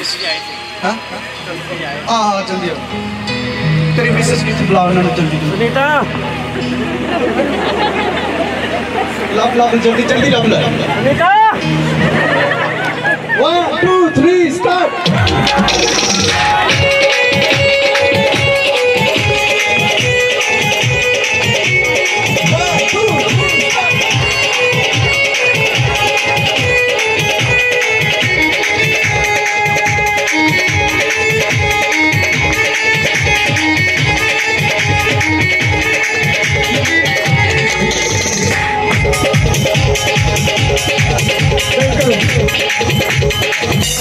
हाँ हाँ हाँ जल्दी आओ। तेरी मिसेस कितनी बुला उन्होंने जल्दी सुनीता। लव लव जल्दी जल्दी love love Sunita. One two three start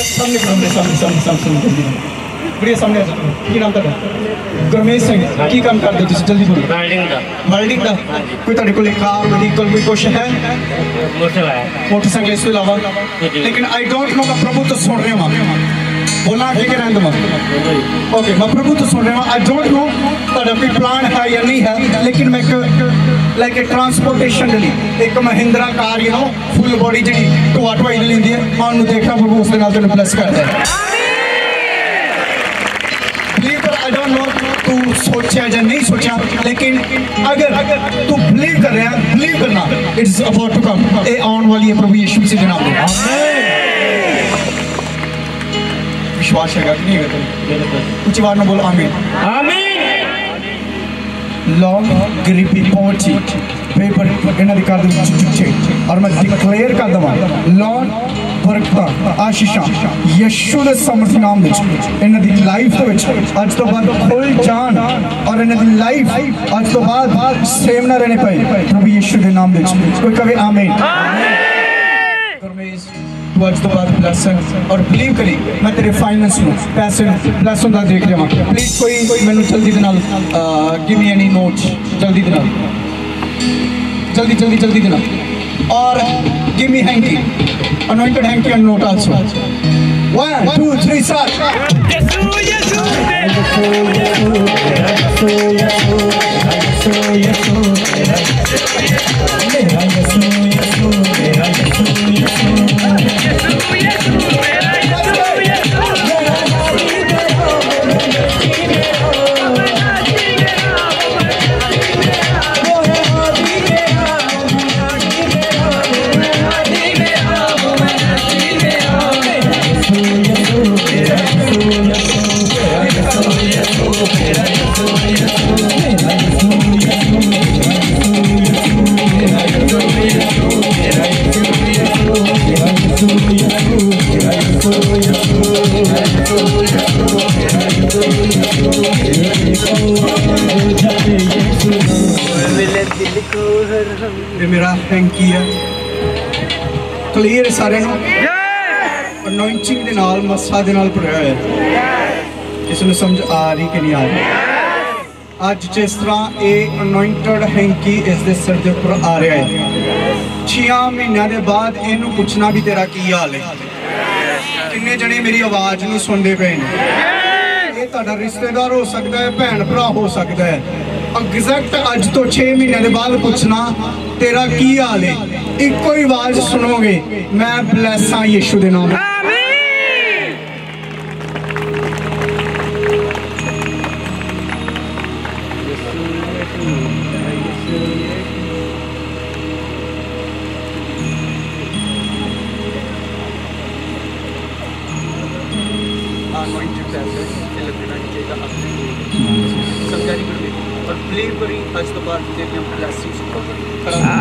सामने सामने सामने सामने सामने सामने जल्दी बढ़िया सामने आ जाओ ਕੀ ਨਾਮ ਤੁਹਾਡਾ ਗੁਰਮੇਸ਼ ਸਿੰਘ ਕੀ ਕੰਮ ਕਰਦੇ ਹੋ ਤੁਸੀਂ ਜਲਦੀ ਬੋਲੋ ਬਿਲਡਿੰਗ ਦਾ ਵੈਲਡਿੰਗ ਦਾ ਕੋਈ ਤੁਹਾਡੇ ਕੋਲ ਕਾਰ ਵਹੀਕਲ ਕੋਈ ਕੁਛ ਹੈ ਮੋਟਰ ਹੈ ਮੋਟਰਸਾਈਕਲ ਇਸ ਤੋਂ ਇਲਾਵਾ ਲੇਕਿਨ ਆਈ ਡੋਂਟ ਨੋ ਮੈਂ ਪ੍ਰਭੂ ਤੋਂ ਸੁਣ ਰਿਹਾ ਹਾਂ ਬੋਲਾਂ ਠੀਕ ਰਹਿਣ ਦਵਾਂ ਓਕੇ ਮੈਂ ਪ੍ਰਭੂ ਤੋਂ ਸੁਣ ਰਿਹਾ ਹਾਂ ਆਈ ਡੋਂਟ ਨੋ ਤੁਹਾਡਾ ਕੋਈ ਪਲਾਨ ਹੈ ਜਾਂ ਨਹੀਂ ਹੈ ਲੇਕਿਨ ਮੈਂ ਇੱਕ ਲਾਈਕ ਅ ਟਰਾਂਸਪੋਰਟੇਸ਼ਨ ਲਈ ਇੱਕ Mahindra car you know full body ਜਿਹੜੀ ਢੋਆ ਢਵਾਈ ਲਈ ਹੁੰਦੀ ਹੈ ਮੈਂ ਉਹਨੂੰ ਦੇਖਣਾ ਪ੍ਰਭੂ ਉਸ ਦੇ ਨਾਲ ਤੈਨੂੰ ਬਲੈਸ ਕਰਦਾ ਹੈ ਬਲੀਵ ਕਰ ਆਈ ਡੋਂਟ ਨੋ ਤੂੰ ਸੋਚਿਆ ਜਾਂ ਨਹੀਂ ਸੋਚਿਆ ਲੇਕਿਨ ਅਗਰ ਤੂੰ ਬਲੀਵ ਕਰ ਰਿਹਾ ਬਲੀਵ ਕਰਨਾ ਇਟਸ ਅਬਾਊਟ ਟੂ ਕਮ ਇਹ ਆਉਣ ਵਾਲੀ ਹੈ ਪ੍ਰਭੂ ਯਿਸੂ ਮਸੀਹ ਦੇ ਨਾਮ ਦੇ ਵਿਸ਼ਵਾਸ ਹੈਗਾ ਕਿ ਨਹੀਂ ਹੈਗਾ ਤੈਨੂੰ ਉੱਚੀ ਆਵਾਜ਼ ਨਾਲ ਬੋਲ ਆਮੀਨ ਆਮੀਨ ਲੌਂਗ ਗਰੀਬੀ ਪਹੁੰਚੀ ਪੇਪਰ ਇਹਨਾਂ ਦੇ ਘਰ ਦੇ ਵਿੱਚ ਚੁੱਚੇ ਔਰ ਮੈਂ ਡਿਕਲੇਅਰ ਕਰ ਦਵਾਂ ਲੌਂਗ ਬਰਕਤਾਂ ਆਸ਼ੀਸ਼ਾਂ ਯਿਸੂ ਦੇ ਸਮਰਥ ਨਾਮ ਵਿੱਚ ਇਹਨਾਂ ਦੀ ਲਾਈਫ ਦੇ ਵਿੱਚ ਅੱਜ ਤੋਂ ਬਾਅਦ ਖੁੱਲ ਜਾਣ ਔਰ ਇਹਨਾਂ ਦੀ ਲਾਈਫ ਅੱਜ ਤੋਂ ਬਾਅਦ ਸੇਮ ਨਾ ਰਹਿਣੇ ਪਏ ਪ੍ਰਭੂ ਯਿਸੂ ਦੇ ਨਾਮ ਵਿੱਚ ਕੋਈ ਕਵੇ ਆਮੀਨ ਗੁਰਮੇਸ਼ ਤੂੰ ਅੱਜ ਤੋਂ ਬਾਅਦ ਬਲੈਸ ਔਰ ਬਲੀਵ ਕਰੀ ਮੈਂ ਤੇਰੇ ਫਾਈਨੈਂਸ ਨੂੰ ਪੈਸੇ ਨੂੰ ਬਲੈਸ ਹੁੰਦਾ ਦੇਖ ਜਾਵਾਂ ਪਲੀਜ਼ ਕੋਈ ਮੈਨੂੰ ਜਲਦੀ ਦੇ ਨਾਲ ਗਿਵ ਮੀ ਐਨੀ ਨੋਟਸ ਜਲਦੀ ਦੇ ਨਾਲ ਜਲਦੀ ਜਲਦੀ ਜਲਦੀ ਦੇ ਨਾਲ ਔਰ give me hanky anointed hanky and note also 1 2 3 start ਯਿਸੂ ਯਿਸੂ ਇਹ ਮੇਰਾ ਹੈਂਕੀ ਹੈ ਕਲੀਅਰ ਸਾਰਿਆਂ ਨੂੰ? ਅਨੋਇੰਟਿੰਗ ਦੇ ਨਾਲ, ਮਸਾ ਦੇ ਨਾਲ ਭਰਿਆ ਹੋਇਆ। ਹੈ ਇਸ ਨੂੰ ਸਮਝ ਆ ਰਹੀ ਕਿ ਨਹੀਂ ਆ ਰਹੀ? ਅੱਜ ਜਿਸ ਤਰ੍ਹਾਂ ਇਹ ਅਨੋਇੰਟਡ ਹੈਂਕੀ ਇਸ ਦੇ ਸਿਰ ਦੇ ਉੱਪਰ ਆ ਰਿਹਾ ਹੈ। 6 ਮਹੀਨਿਆਂ ਦੇ ਬਾਅਦ ਇਹਨੂੰ ਪੁੱਛਣਾ ਵੀ ਤੇਰਾ ਕੀ ਹਾਲ ਹੈ। ਕਿੰਨੇ ਜਣੇ ਮੇਰੀ ਆਵਾਜ਼ ਨੂੰ ਸੁਣਦੇ ਪਏ ਨੇ? ਇਹ ਤੁਹਾਡਾ ਰਿਸ਼ਤੇਦਾਰ ਹੋ ਸਕਦਾ ਹੈ, ਭੈਣ ਭਰਾ ਹੋ ਸਕਦਾ ਹੈ। ਐਗਜ਼ੈਕਟ ਅੱਜ ਤੋਂ 6 ਮਹੀਨਿਆਂ ਦੇ ਬਾਅਦ ਪੁੱਛਣਾ, ਤੇਰਾ ਕੀ ਹਾਲ ਹੈ? ਇੱਕੋ ਹੀ ਆਵਾਜ਼ ਸੁਣੋਗੇ, ਮੈਂ ਬਲੈਸ ਹਾਂ ਯਿਸੂ ਦੇ ਨਾਮ ਪਰ ਬਲੀਵ ਕਰੀ ਅੱਜ ਤੋਂ ਬਾਅਦ ਤੇਰੀਆਂ ਬਲੈਸਿੰਗਸ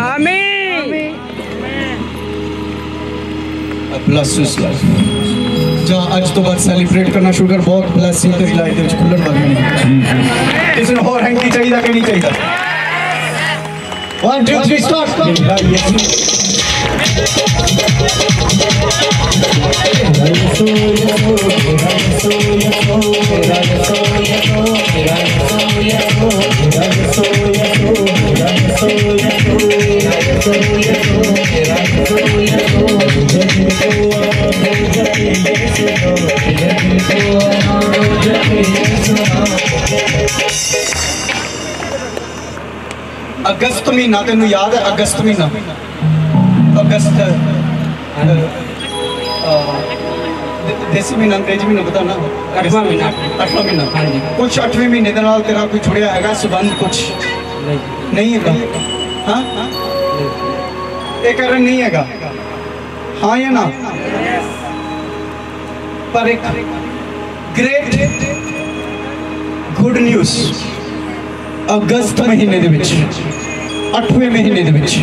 ਆਮੀਨ ਬਲੈਸ ਯੂ ਜਾਂ ਅੱਜ ਤੋਂ ਬਾਅਦ ਸੈਲੀਬ੍ਰੇਟ ਕਰਨਾ ਸ਼ੁਰੂ ਕਰ ਬਹੁਤ ਬਲੈਸਿੰਗ ਤੇਰੀ ਲਾਈਫ ਦੇ ਵਿੱਚ ਖੁੱਲਣ ਵਾਲੀਆਂ ਨੇ ਕਿਸੇ ਨੂੰ ਹੋਰ ਹੈਂਕੀ ਚਾਹੀਦਾ ਕਿ ਨਹੀਂ ਚਾਹੀਦਾ 1 2 3 ਸਟਾਰਟ ਅਗਸਤ ਮਹੀਨਾ ਤੈਨੂੰ ਯਾਦ ਹੈ ਅਗਸਤ ਮਹੀਨਾ ਅਗਸਤ ਅਹ, ਦੇਸੀ ਮਹੀਨਾ ਅੰਗਰੇਜ਼ੀ ਮਹੀਨਾ ਪਤਾ ਨਾ ਅੱਠਵਾਂ ਮਹੀਨਾ। ਅੱਠਵਾਂ ਮਹੀਨਾ ਹਾਂਜੀ। ਕੁਛ 8ਵੇਂ ਮਹੀਨੇ ਦੇ ਨਾਲ ਤੇਰਾ ਕੋਈ ਛੁੜਿਆ ਹੈਗਾ ਸਬੰਧ ਕੁਛ ਨਹੀਂ ਨਹੀਂ ਹੈਗਾ ਹਾਂ ਇਹ ਕਾਰਨ ਨਹੀਂ ਹੈਗਾ ਹਾਂ ਜਾਂ ਨਾ ਪਰ ਇੱਕ ਗ੍ਰੇਟ ਗੁੱਡ ਨਿਊਜ਼ ਅਗਸਤ ਮਹੀਨੇ ਦੇ ਵਿੱਚ 8ਵੇਂ ਮਹੀਨੇ ਦੇ ਵਿੱਚ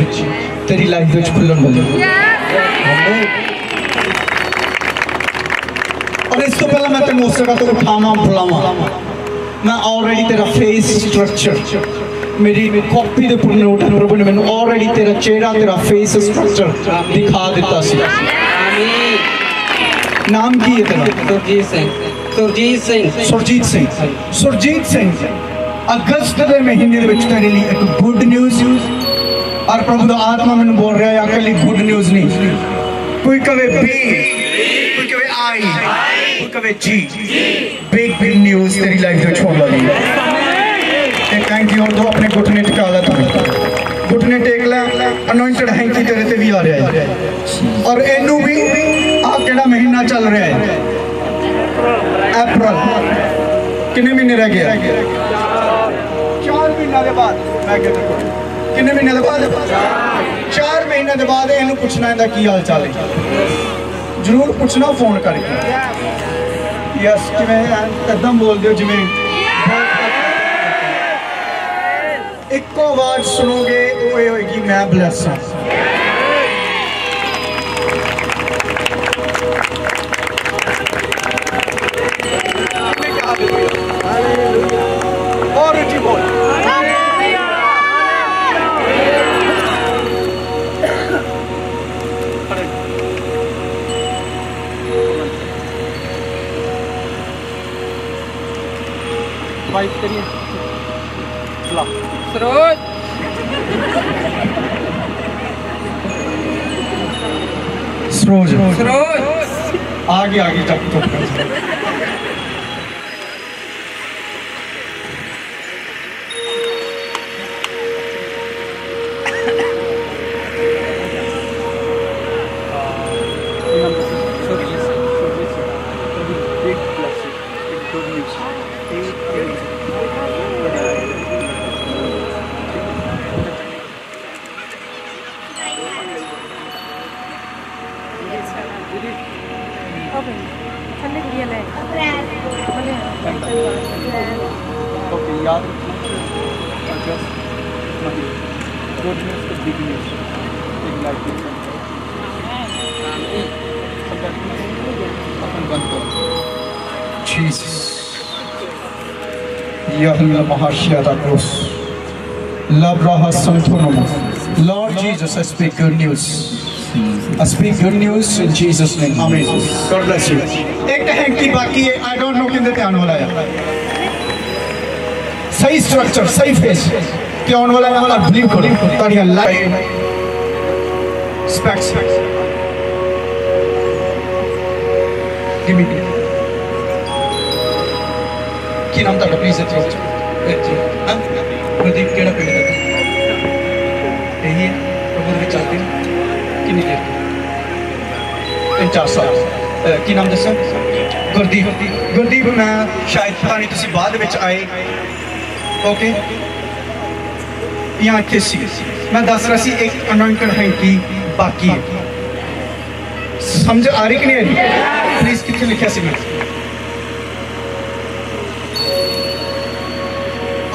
ਤੇਰੀ ਲਾਈਫ ਦੇ ਵਿੱਚ ਖੁੱਲਣ ਵਾਲੀ ਹੈ ਔਰ ਇਸ ਤੋਂ ਪਹਿਲਾਂ ਮੈਂ ਤੈਨੂੰ ਉਸ ਜਗ੍ਹਾ ਤੋਂ ਉਠਾਵਾਂ ਬੁਲਾਵਾਂ ਮੈਂ ਆਲਰੇਡੀ ਤੇਰਾ ਫੇਸ ਸਟਰਕਚਰ ਮੇਰੀ ਕਾਪੀ ਦੇ ਉੱਪਰ ਨੋਟ ਹੈ ਪ੍ਰਭੂ ਨੇ ਮੈਨੂੰ ਆਲਰੇਡੀ ਤੇਰਾ ਚਿਹਰਾ ਤੇਰਾ ਫੇਸ ਸਟਰਕਚਰ ਦਿਖਾ ਦਿੱਤਾ ਸੀ ਆਮੀਨ ਨਾਮ ਕੀ ਹੈ ਤੇਰਾ ਸੁਰਜੀਤ ਸਿੰਘ ਸੁਰਜੀਤ ਸਿੰਘ ਸੁਰਜੀਤ ਸਿੰਘ ਸੁਰਜੀਤ ਸਿੰਘ ਅਗਸਤ ਦੇ ਮਹੀਨੇ ਦੇ ਵਿੱਚ ਤੇਰੇ ਲਈ ਇੱਕ ਗੁੱਡ ਨਿਊਜ਼ ਔਰ ਪ੍ਰਭੂ ਦਾ ਆਤਮਾ ਮੈਨੂੰ ਬੋਲ ਰਿਹਾ ਹੈ ਆਕੇ ਲਈ ਗੁੱਡ ਨਿਊਜ਼ ਨਹੀਂ ਕੋਈ ਕਵੇ ਬੀ ਕੋਈ ਕਵੇ ਆਈ ਕੋਈ ਕਵੇ ਜੀ ਬਿਗ ਬਿਗ ਨਿਊਜ਼ ਤੇਰੀ ਲਾਈਫ ਦੇ ਵਿੱਚ ਹੋਣ ਵਾਲੀ ਹੈ ਤੇ ਥੈਂਕ ਯੂ ਦੋ ਆਪਣੇ ਘੁਟਨੇ ਟਿਕਾ ਲੈ ਤੂੰ ਘੁਟਨੇ ਟੇਕ ਲੈ ਅਨੋਇੰਟਡ ਹੈਂਕੀ ਤੇਰੇ ਤੇ ਵੀ ਆ ਰਿਹਾ ਹੈ ਔਰ ਇਹਨੂੰ ਵੀ ਆ ਕਿਹੜਾ ਮਹੀਨਾ ਚੱਲ ਰਿਹਾ ਹੈ ਅਪ੍ਰੈਲ ਕਿੰਨੇ ਮਹੀਨੇ ਰਹਿ ਗਏ ਚਾਰ ਮਹੀਨਿਆਂ ਦੇ ਬਾਅਦ ਮੈਂ ਕਿਹਾ ਦੇਖੋ ਕਿੰਨੇ ਮਹੀਨੇ ਦੇ ਬਾਅਦ ਚਾਰ ਮਹੀਨਿਆਂ ਦੇ ਬਾਅਦ ਇਹਨੂੰ ਪੁੱਛਣਾ ਇਹਦਾ ਕੀ ਹਾਲ ਚਾਲ ਹੈ ਜ਼ਰੂਰ ਪੁੱਛਣਾ ਫੋਨ ਕਰਕੇ ਯਸ ਕਿਵੇਂ ਕਦਮ ਬੋਲਦੇ ਹੋ ਜਿਵੇਂ ਇੱਕੋ ਆਵਾਜ਼ ਸੁਣੋਗੇ ਉਹ ਇਹ ਹੋਏਗੀ ਮੈਂ ਬਲੈਸ ਹਾਂ और baik kita ni. Selam Serut. Serut Serut. Agi-agi jatuh Serut okay याद गुड न्यूज़ तो बिग न्यूज़ बिग लाइफ अपन बंद करो जीसस यह महाशिया cross Labraha Santonoma. Lord Jesus, I speak good news. I speak good news in Jesus' name. Amen. God bless you. एक hanky बाकी है I don't know किंदे ध्यान वाला है सही स्ट्रक्चर सही फेस कि आने वाला है और बिलीव करो तारिया लाइफ स्पेक्स गिव मी ਕੀ ਨਾਮ ਤੁਹਾਡਾ ਪਲੀਜ਼ ਇੱਥੇ ਇੱਥੇ ਹਾਂ ਗੁਰਦੀਪ ਕਿਹੜਾ ਪਿੰਡ ਦਾ ਇਹੀ ਹੈ ਪ੍ਰਭੂ ਦੇ ਵਿੱਚ ਚੱਲਦੇ ਨੇ ਕਿੰਨੀ ਦੇਰ ਤਿੰਨ ਚਾਰ ਸਾਲ ਅਹ ਕੀ ਨਾਮ ਦੱਸਿਆ ਗੁਰਦੀਪ ਗੁਰਦੀਪ ਮੈਂ ਸ਼ਾਇਦ ਪਤਾ ਨਹੀਂ ਤੁਸੀਂ ਬਾਅਦ ਵਿੱਚ ਆਏ ਓਕੇ यहाँ ਇੱਥੇ ਸੀ ਮੈਂ ਦੱਸ ਰਿਹਾ ਸੀ ਇੱਕ ਅਨੋਇੰਟਡ ਹੈਂਕੀ ਬਾਕੀ ਹੈ ਸਮਝ ਆ ਰਹੀ ਕਿ ਨਹੀਂ ਆ ਰਹੀ ਪਲੀਜ਼ ਕਿੱਥੇ ਲਿਖਿਆ ਸੀ ਮੈਂ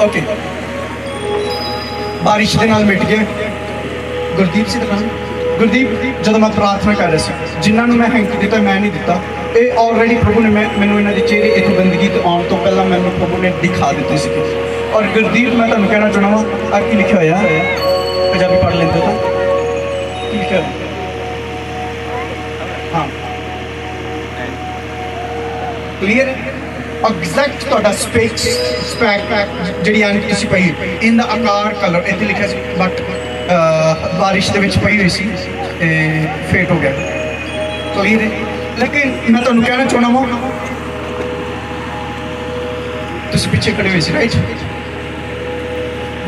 ਓਕੇ ਬਾਰਿਸ਼ ਦੇ ਨਾਲ ਮਿਟ ਗਿਆ ਗੁਰਦੀਪ ਸੀ ਦਾ ਨਾਮ ਗੁਰਦੀਪ, ਜਦੋਂ ਮੈਂ ਪ੍ਰਾਰਥਨਾ ਕਰ ਰਿਹਾ ਸੀ, ਜਿਨ੍ਹਾਂ ਨੂੰ ਮੈਂ ਹੈਂਕ ਦਿੱਤਾ, ਮੈਂ ਨਹੀਂ ਦਿੱਤਾ, ਇਹ ਆਲਰੇਡੀ ਪ੍ਰਭੂ ਨੇ ਮੈਂ ਮੈਨੂੰ ਇਹਨਾਂ ਦੇ ਚਿਹਰੇ ਇੱਕ ਬੰਦਗੀ ਤੋਂ ਆਉਣ ਤੋਂ ਪਹਿਲਾਂ ਮੈਨੂੰ ਪ੍ਰਭੂ ਨੇ ਦਿਖਾ ਦਿੱਤੇ ਸੀ। ਔਰ ਗੁਰਦੀਪ, ਮੈਂ ਤੁਹਾਨੂੰ ਕਹਿਣਾ ਚਾਹਣਾ ਆ ਕੀ ਲਿਖਿਆ ਹੋਇਆ? ਪੰਜਾਬੀ ਪੜ੍ਹ ਲੈਂਦੇ ਤਾਂ। ਕੀ ਲਿਖਿਆ ਹਾਂ। ਕਲੀਅਰ ਐਗਜ਼ੈਕਟ ਤੁਹਾਡਾ ਸਪੇਕ ਸਪੈਕ ਜਿਹੜੀ ਆਂ ਤੁਸੀਂ ਪਈ ਇਹਦਾ ਆਕਾਰ ਕਲਰ ਇੱਥੇ ਲਿਖਿਆ ਸੀ ਬਟ ਬਾਰਿਸ਼ ਦੇ ਵਿੱਚ ਪਈ ਹੋਈ ਸੀ ਤੇ ਫੇਟ ਹੋ ਗਿਆ। ਕਲੀਅਰ ਹੈ ਲੇਕਿਨ ਮੈਂ ਤੁਹਾਨੂੰ ਕਹਿਣਾ ਚਾਹਣਾ ਵਾਂ, ਤੁਸੀਂ ਪਿੱਛੇ ਖੜੇ ਹੋਏ ਸੀ ਰਾਈਟ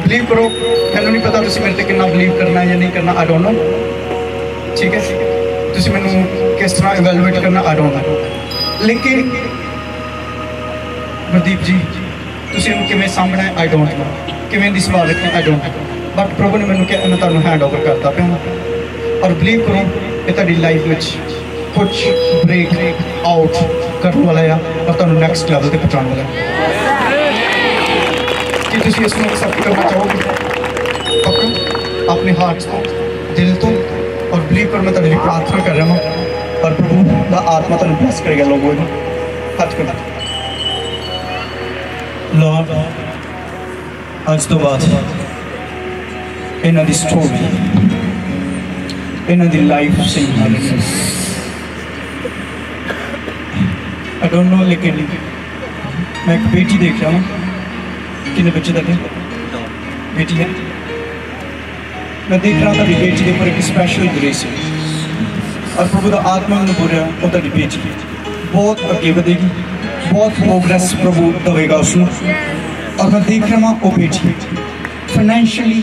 ਬਲੀਵ ਕਰੋ, ਮੈਨੂੰ ਨਹੀਂ ਪਤਾ ਤੁਸੀਂ ਮੇਰੇ ਤੇ ਕਿੰਨਾ ਬਲੀਵ ਕਰਨਾ ਜਾਂ ਨਹੀਂ ਕਰਨਾ ਆਈ ਡੋਨਟ ਨੋ ਠੀਕ ਹੈ? ਤੁਸੀਂ ਮੈਨੂੰ ਕਿਸ ਤਰ੍ਹਾਂ ਇਵੈਲੂਏਟ ਕਰਨਾ ਆਈ ਡੋਨਟ ਨੋ ਲੇਕਿਨ ਗੁਰਦੀਪ ਜੀ, ਤੁਸੀਂ ਇਹਨੂੰ ਕਿਵੇਂ ਸਾਂਭਣਾ ਆਈ ਡੋਂਟ ਨੋ ਕਿਵੇਂ ਦੀ ਸੰਭਾਲ ਰੱਖਣੀ ਆਈ ਡੋਂਟ ਨੋ ਬਟ ਪ੍ਰਭੂ ਨੇ ਮੈਨੂੰ ਕਿਹਾ ਮੈਂ ਤੁਹਾਨੂੰ ਹੈਂਡ ਓਵਰ ਕਰਤਾ ਪਿਆ ਔਰ ਬਲੀਵ ਕਰੋ ਇਹ ਤੁਹਾਡੀ ਲਾਈਫ ਵਿੱਚ ਕੁਝ ਬ੍ਰੇਕ ਆਊਟ ਕਰਨ ਵਾਲਾ ਆ ਔਰ ਤੁਹਾਨੂੰ ਨੈਕਸਟ ਲੈਵਲ ਤੇ ਪਹੁੰਚਾਉਣ ਵਾਲਾ ਹੈ ਕੀ ਤੁਸੀਂ ਇਸ ਨੂੰ ਐਕਸੈਪਟ ਕਰਨਾ ਚਾਹੋਗੇ ਪੱਕਾ ਆਪਣੇ ਹਾਰਟ ਤੋਂ ਦਿਲ ਤੋਂ ਔਰ ਬਲੀਵ ਕਰ ਮੈਂ ਤੁਹਾਡੇ ਲਈ ਪ੍ਰਾਰਥਨਾ ਕਰ ਰਿਹਾ ਹਾਂ ਔਰ ਪ੍ਰਭੂ ਦਾ ਆਤਮਾ ਤੁਹਾਨੂੰ ਬਲੈਸ ਕਰੇਗਾ ਲੋਗੋ ਨੂੰ ਹੱਥ ਕਰੋ ਲਾਰਡ ਅੱਜ ਤੋਂ ਬਾਅਦ ਇਹਨਾਂ ਦੀ ਸਟੋਰੀ ਇਹਨਾਂ ਦੀ ਲਾਈਫ ਸਹੀ ਹਾਲਤ ਆਈ ਡੋਨਟ ਨੋ ਲੇਕਿਨ ਮੈਂ ਇੱਕ ਬੇਟੀ ਦੇਖ ਰਿਹਾ ਹਾਂ ਕਿੰਨੇ ਬੱਚੇ ਤੁਹਾਡੇ ਬੇਟੀ ਹੈ ਮੈਂ ਦੇਖ ਰਿਹਾ ਤੁਹਾਡੀ ਬੇਟੀ ਦੇ ਉੱਪਰ ਇੱਕ ਸਪੈਸ਼ਲ ਗ੍ਰੇਸ ਹੈ ਔਰ ਪ੍ਰਭੂ ਦਾ ਆਤਮਾ ਨੂੰ ਬੋਲਿਆ ਉਹ ਤੁਹਾਡੀ ਬੇਟੀ ਬਹੁਤ ਅੱਗੇ ਵਧੇਗੀ ਬਹੁਤ ਪ੍ਰੋਗਰੈਸ ਪ੍ਰਭੂ ਦੇਵੇਗਾ ਉਸ ਨੂੰ ਔਰ ਮੈਂ ਦੇਖ ਰਿਹਾ ਹਾਂ ਉਹ ਬੇਟੀ financially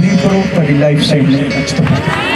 dito pa di live save next.